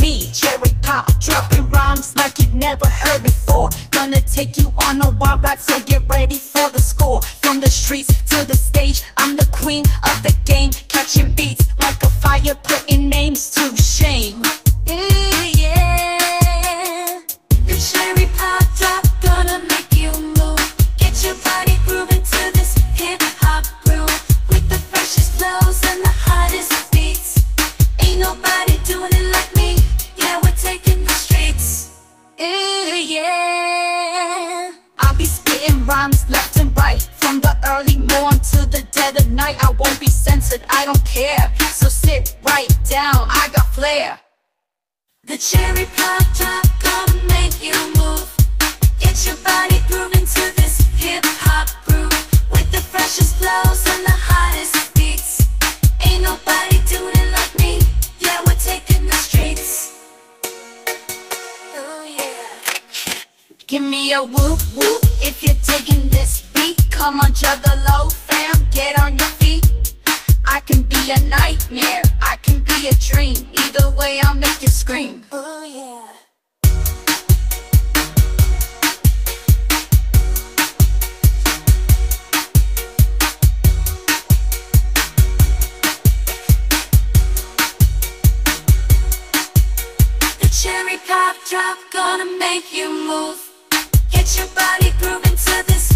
me, Cherry Pop, dropping rhymes like you've never heard before. Gonna take you on a wild ride, so get ready for the score. From the streets to the stage, I'm the queen of the game, catching beats like a fire, putting rhymes left and right. From the early morn to the dead of night. I won't be censored, I don't care. So sit right down, I got flair. The cherry pop drop Give me a whoop whoop if you're taking this beat. Come on, Juggalo fam, get on your feet. I can be a nightmare, I can be a dream. Either way, I'll make you scream. Oh yeah. The cherry pop drop gonna make you move. Get your body grooving to this